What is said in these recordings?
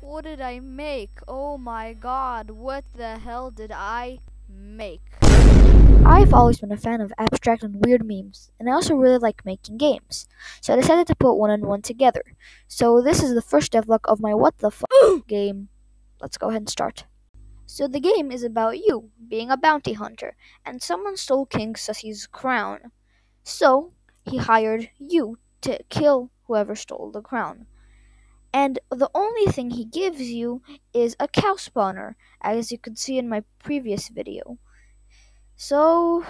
What did I make? Oh my god, what the hell did I make? I've always been a fan of abstract and weird memes, and I also really like making games. So I decided to put one and one together. So this is the first devlog of my What the F game. Let's go ahead and start. So the game is about you being a bounty hunter, and someone stole King Sussy's crown. So he hired you to kill whoever stole the crown. And the only thing he gives you is a cow spawner, as you could see in my previous video. So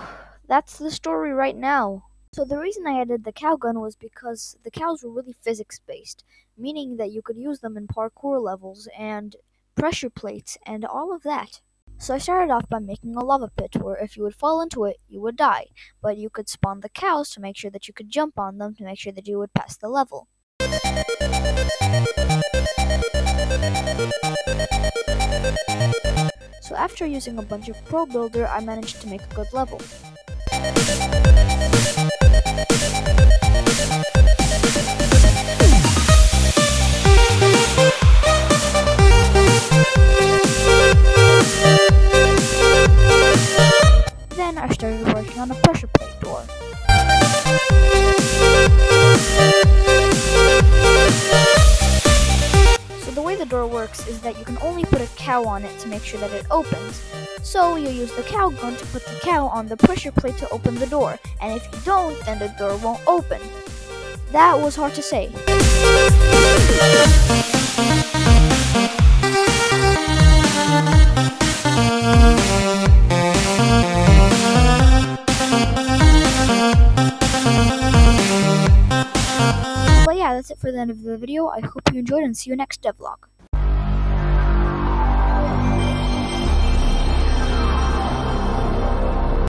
that's the story right now. So the reason I added the cow gun was because the cows were really physics based, meaning that you could use them in parkour levels and pressure plates and all of that. So I started off by making a lava pit where if you would fall into it, you would die, but you could spawn the cows to make sure that you could jump on them to make sure that you would pass the level. So after using a bunch of Pro Builder, I managed to make a good level. Then I started working on a pressure plate door. Works is that you can only put a cow on it to make sure that it opens. So you use the cow gun to put the cow on the pressure plate to open the door, and if you don't, then the door won't open. That was hard to say. But yeah, that's it for the end of the video. I hope you enjoyed and see you next devlog.